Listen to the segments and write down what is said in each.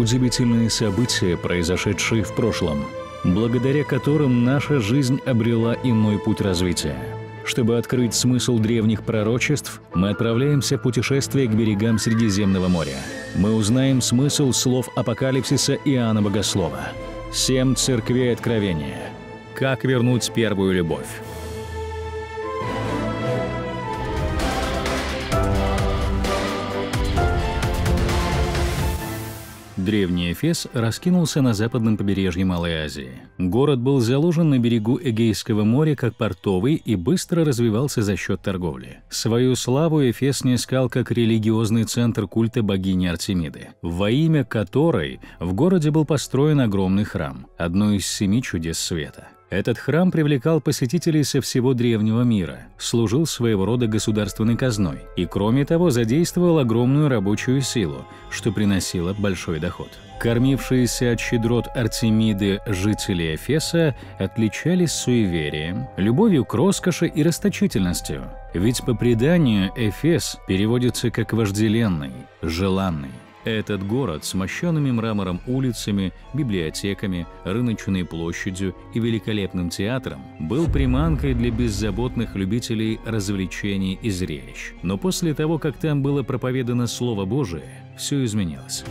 удивительные события, произошедшие в прошлом, благодаря которым наша жизнь обрела иной путь развития. Чтобы открыть смысл древних пророчеств, мы отправляемся в путешествие к берегам Средиземного моря. Мы узнаем смысл слов Апокалипсиса Иоанна Богослова. Семь церквей откровения. Как вернуть первую любовь. Древний Эфес раскинулся на западном побережье Малой Азии. Город был заложен на берегу Эгейского моря как портовый и быстро развивался за счет торговли. Свою славу Эфес не искал как религиозный центр культа богини Артемиды, во имя которой в городе был построен огромный храм, одно из семи чудес света. Этот храм привлекал посетителей со всего древнего мира, служил своего рода государственной казной и, кроме того, задействовал огромную рабочую силу, что приносило большой доход. Кормившиеся от щедрот Артемиды жители Эфеса отличались суеверием, любовью к роскоши и расточительностью. Ведь по преданию Эфес переводится как «вожделенный», «желанный». Этот город с мощенными мрамором улицами, библиотеками, рыночной площадью и великолепным театром был приманкой для беззаботных любителей развлечений и зрелищ. Но после того, как там было проповедано Слово Божие, все изменилось.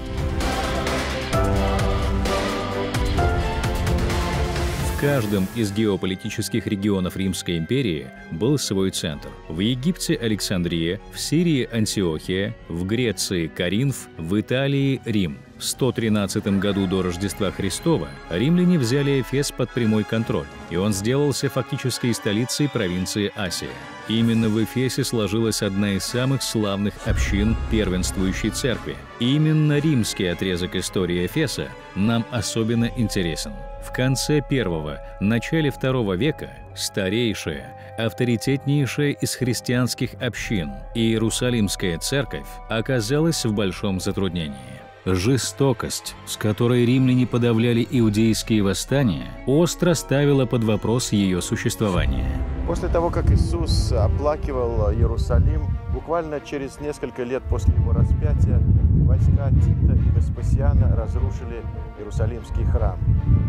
Каждом из геополитических регионов Римской империи был свой центр. В Египте – Александрия, в Сирии – Антиохия, в Греции – Каринф, в Италии – Рим. В 113 году до Рождества Христова римляне взяли Эфес под прямой контроль, и он сделался фактической столицей провинции Асия. Именно в Эфесе сложилась одна из самых славных общин первенствующей церкви. именно римский отрезок истории Эфеса нам особенно интересен – в конце первого, начале второго века старейшая, авторитетнейшая из христианских общин Иерусалимская церковь оказалась в большом затруднении. Жестокость, с которой римляне подавляли иудейские восстания, остро ставила под вопрос ее существование. После того, как Иисус оплакивал Иерусалим, буквально через несколько лет после его распятия, войска Тита и Веспасиана разрушили Иерусалимский храм.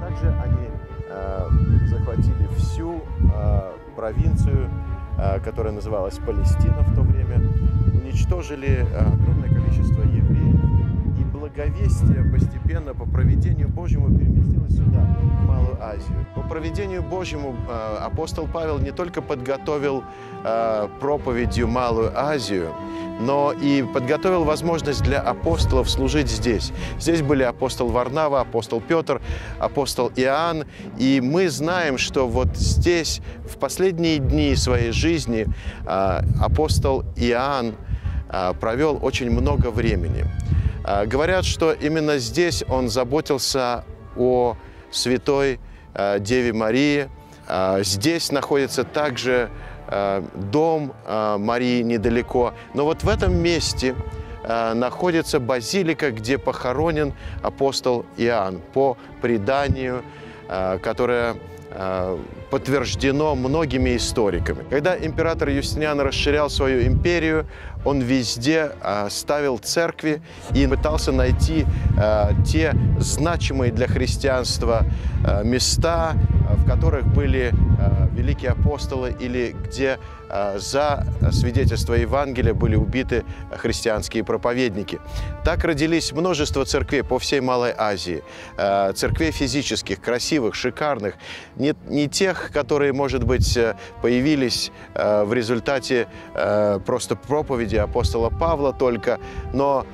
Также они э, захватили всю э, провинцию, э, которая называлась Палестина в то время, уничтожили э, огромное евреев, и благовестие постепенно по проведению Божьему переместилось сюда, в Малую Азию. По проведению Божьему э, апостол Павел не только подготовил э, проповедью Малую Азию, но и подготовил возможность для апостолов служить здесь. Здесь были апостол Варнава, апостол Петр, апостол Иоанн, и мы знаем, что вот здесь в последние дни своей жизни а, апостол Иоанн провел очень много времени. А, говорят, что именно здесь он заботился о святой Деве Марии. Здесь находится также дом Марии недалеко. Но вот в этом месте находится базилика, где похоронен апостол Иоанн по преданию, которое подтверждено многими историками. Когда император Юстиниан расширял свою империю, он везде ставил церкви и пытался найти те значимые для христианства места, в которых были великие апостолы или где а, за свидетельство Евангелия были убиты христианские проповедники. Так родились множество церквей по всей Малой Азии. А, церквей физических, красивых, шикарных. Не, не тех, которые, может быть, э, появились э, в результате э, просто проповеди апостола Павла только, но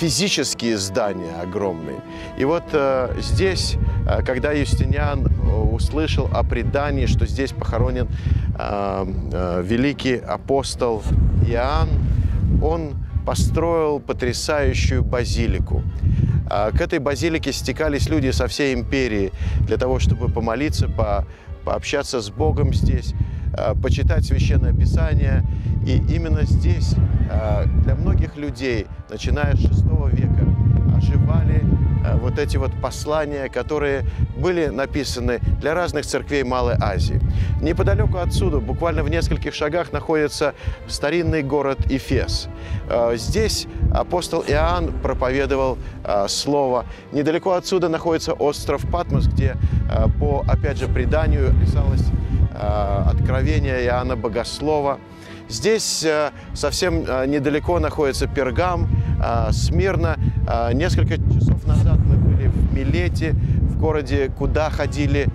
физические здания огромные. И вот здесь, когда Юстиниан услышал о предании, что здесь похоронен великий великий апостол Иоанн, он построил потрясающую базилику. А, к этой базилике стекались люди со всей империи для того, чтобы помолиться, по, пообщаться с Богом здесь, а, почитать Священное Писание. И именно здесь а, для многих людей, начиная с VI века, оживали э, вот эти вот послания, которые были написаны для разных церквей Малой Азии. Неподалеку отсюда, буквально в нескольких шагах, находится старинный город Эфес. Э, здесь апостол Иоанн проповедовал э, слово. Недалеко отсюда находится остров Патмос, где по, опять же, преданию писалось откровение Иоанна Богослова – Здесь э, совсем э, недалеко находится Пергам, э, Смирно. Несколько часов назад мы были в Милете, в городе, куда ходили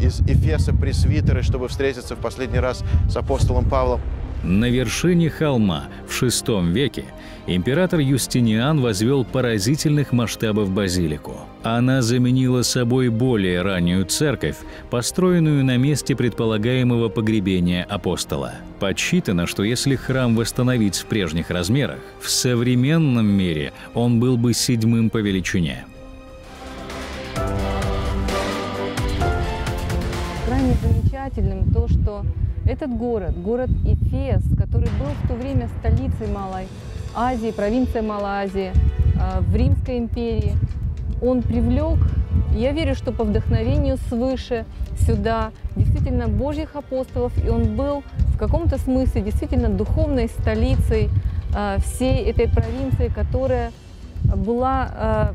из Эфеса пресвитеры, чтобы встретиться в последний раз с апостолом Павлом. На вершине холма в VI веке император Юстиниан возвел поразительных масштабов базилику. Она заменила собой более раннюю церковь, построенную на месте предполагаемого погребения апостола. Подсчитано, что если храм восстановить в прежних размерах, в современном мире он был бы седьмым по величине. Крайне замечательным то, что этот город, город Эфес, который был в то время столицей Малой Азии, провинция Малой Азии, а, в Римской империи, он привлек, я верю, что по вдохновению свыше сюда действительно Божьих апостолов, и он был в каком-то смысле действительно духовной столицей а, всей этой провинции, которая была а,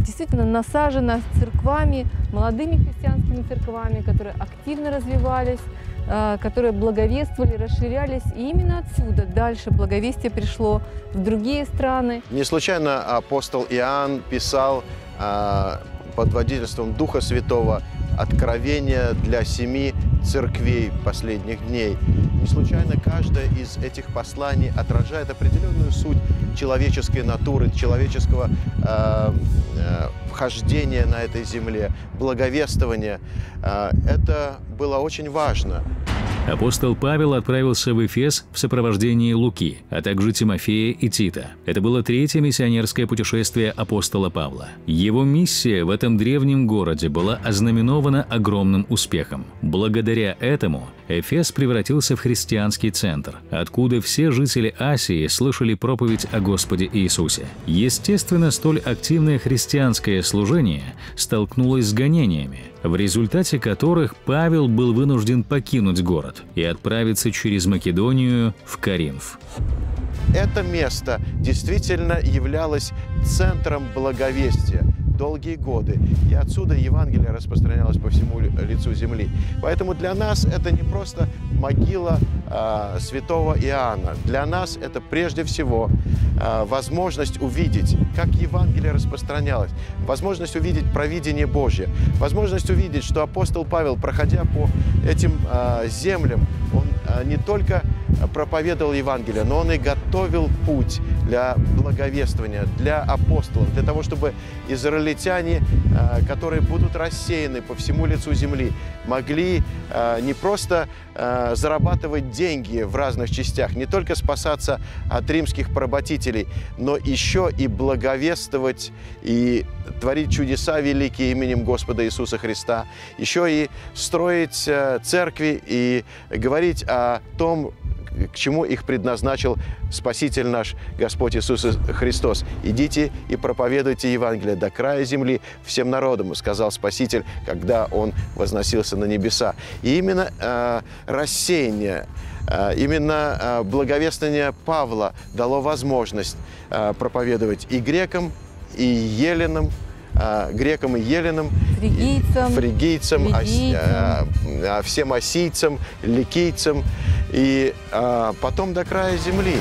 действительно насажена церквами, молодыми христианскими церквами, которые активно развивались, а, которые благовествовали, расширялись. И именно отсюда дальше благовестие пришло в другие страны. Не случайно апостол Иоанн писал а, под водительством Духа Святого откровения для семи церквей последних дней. Не случайно каждое из этих посланий отражает определенную суть человеческой натуры, человеческого э, э, вхождения на этой земле, благовествования. Э, это было очень важно. Апостол Павел отправился в Эфес в сопровождении Луки, а также Тимофея и Тита. Это было третье миссионерское путешествие апостола Павла. Его миссия в этом древнем городе была ознаменована огромным успехом. Благодаря этому Эфес превратился в христианский центр, откуда все жители Асии слышали проповедь о Господе Иисусе. Естественно, столь активное христианское служение столкнулось с гонениями, в результате которых Павел был вынужден покинуть город и отправиться через Македонию в Каринф. Это место действительно являлось центром благовестия долгие годы. И отсюда Евангелие распространялось по всему лицу земли. Поэтому для нас это не просто могила э, святого Иоанна. Для нас это прежде всего э, возможность увидеть, как Евангелие распространялось, возможность увидеть провидение Божье, возможность увидеть, что апостол Павел, проходя по этим э, землям, он не только проповедовал Евангелие, но он и готовил путь для благовествования, для апостолов, для того, чтобы израильтяне, э, которые будут рассеяны по всему лицу земли, могли э, не просто э, зарабатывать деньги в разных частях, не только спасаться от римских поработителей, но еще и благовествовать и творить чудеса великие именем Господа Иисуса Христа, еще и строить церкви и говорить о том, к чему их предназначил Спаситель наш Господь Иисус Христос. «Идите и проповедуйте Евангелие до края земли всем народам», сказал Спаситель, когда Он возносился на небеса. И именно э, рассеяние, э, именно э, благовествование Павла дало возможность э, проповедовать и грекам, и еленам, грекам и еленам, фригийцам, фригийцам, ос, э, всем осийцам, ликийцам, и а, потом до края земли.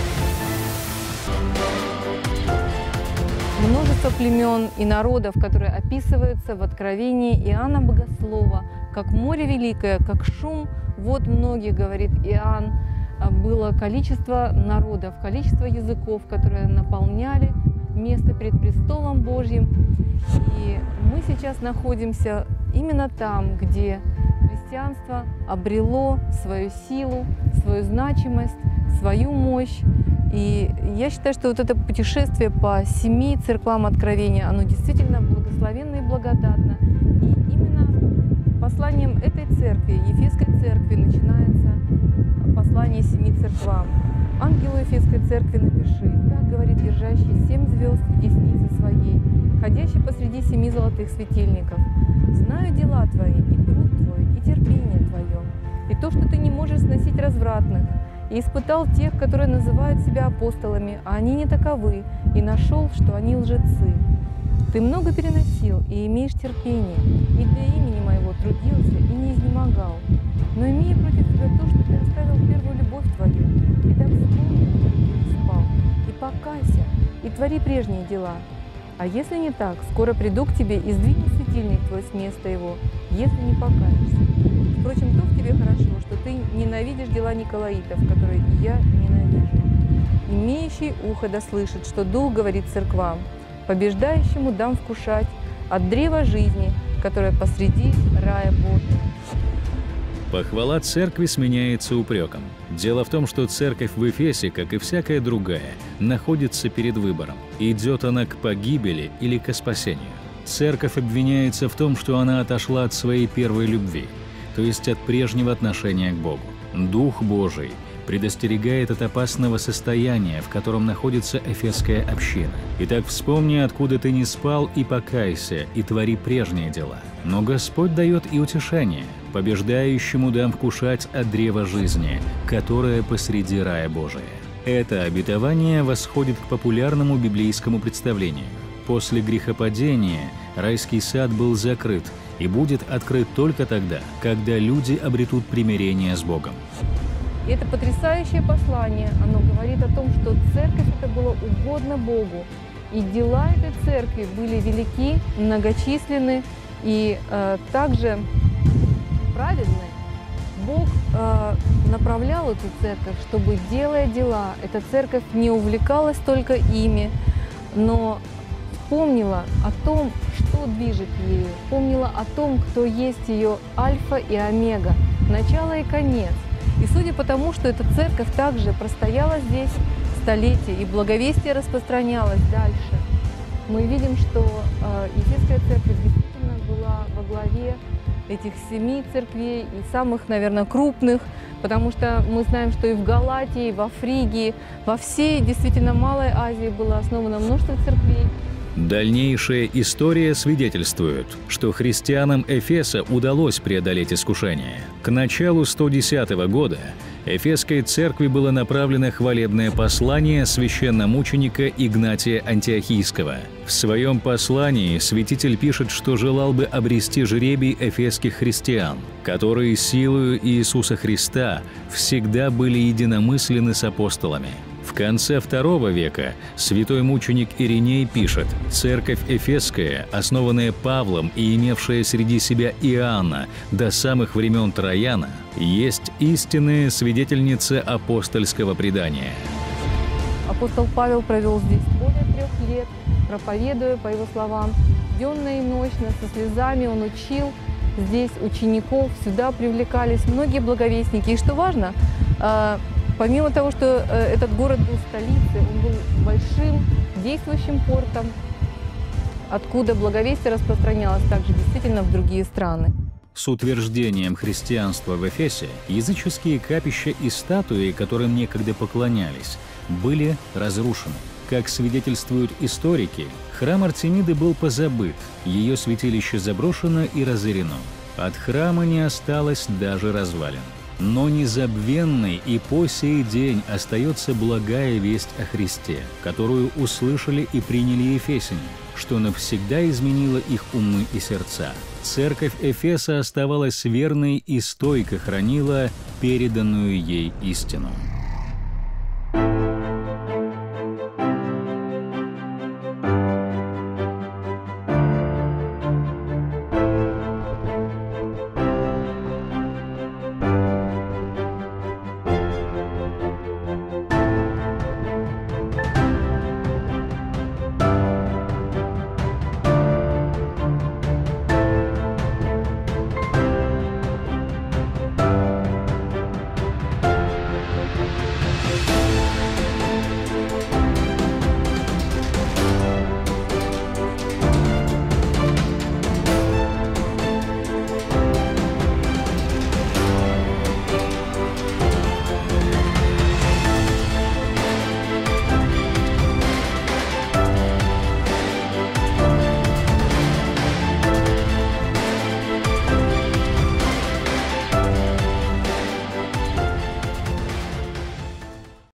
Множество племен и народов, которые описываются в Откровении Иоанна Богослова, как море великое, как шум, вот многих, говорит Иоанн, а, было количество народов, количество языков, которые наполняли место перед престолом Божьим. И мы сейчас находимся именно там, где христианство обрело свою силу, свою значимость, свою мощь. И я считаю, что вот это путешествие по семи церквам Откровения, оно действительно благословенно и благодатно. И именно посланием этой церкви, Ефесской церкви, начинается послание семи церквам. Ангелу Ефесской церкви напиши, так говорит держащий семь звезд в деснице своей, ходящий посреди семи золотых светильников. Знаю дела твои, и труд и то, что ты не можешь сносить развратных, и испытал тех, которые называют себя апостолами, а они не таковы, и нашел, что они лжецы. Ты много переносил и имеешь терпение, и для имени моего трудился и не изнемогал. Но имея против тебя то, что ты оставил первую любовь твою, и так вспомни, спал, и покайся, и твори прежние дела. А если не так, скоро приду к тебе и сдвину светильник твой с места его, если не покаешься. Впрочем, то в тебе хорошо, что ты ненавидишь дела Николаитов, которые я ненавижу. Имеющий ухо да слышит, что Дух говорит церквам, побеждающему дам вкушать от древа жизни, которое посреди рая Божия. Похвала церкви сменяется упреком. Дело в том, что церковь в Эфесе, как и всякая другая, находится перед выбором. Идет она к погибели или к спасению. Церковь обвиняется в том, что она отошла от своей первой любви, то есть от прежнего отношения к Богу. Дух Божий – предостерегает от опасного состояния, в котором находится Эфесская община. Итак, вспомни, откуда ты не спал, и покайся, и твори прежние дела. Но Господь дает и утешение. Побеждающему дам вкушать от древа жизни, которое посреди рая Божия. Это обетование восходит к популярному библейскому представлению. После грехопадения райский сад был закрыт и будет открыт только тогда, когда люди обретут примирение с Богом. Это потрясающее послание, оно говорит о том, что церковь это было угодно Богу. И дела этой церкви были велики, многочисленны и э, также праведны. Бог э, направлял эту церковь, чтобы, делая дела, эта церковь не увлекалась только ими, но помнила о том, что движет ею, помнила о том, кто есть ее альфа и омега, начало и конец. И судя по тому, что эта церковь также простояла здесь столетия и благовестие распространялось дальше, мы видим, что э, Ефесская церковь действительно была во главе этих семи церквей и самых, наверное, крупных, потому что мы знаем, что и в Галатии, и во Фригии, во всей действительно Малой Азии было основано множество церквей, Дальнейшая история свидетельствует, что христианам Эфеса удалось преодолеть искушение. К началу 110 года Эфесской церкви было направлено хвалебное послание священномученика Игнатия Антиохийского. В своем послании святитель пишет, что желал бы обрести жребий эфесских христиан, которые силою Иисуса Христа всегда были единомысленны с апостолами – в конце II века святой мученик Ириней пишет, «Церковь Эфесская, основанная Павлом и имевшая среди себя Иоанна до самых времен Трояна, есть истинная свидетельница апостольского предания». Апостол Павел провел здесь более трех лет, проповедуя, по его словам, денно и ночно, со слезами он учил здесь учеников, сюда привлекались многие благовестники. И что важно, э, Помимо того, что э, этот город был столицей, он был большим действующим портом, откуда благовестие распространялось также действительно в другие страны. С утверждением христианства в Эфесе языческие капища и статуи, которым некогда поклонялись, были разрушены. Как свидетельствуют историки, храм Артемиды был позабыт, ее святилище заброшено и разорено. От храма не осталось даже развалин. Но незабвенной и по сей день остается благая весть о Христе, которую услышали и приняли Ефесяне, что навсегда изменило их умы и сердца. Церковь Эфеса оставалась верной и стойко хранила переданную ей истину.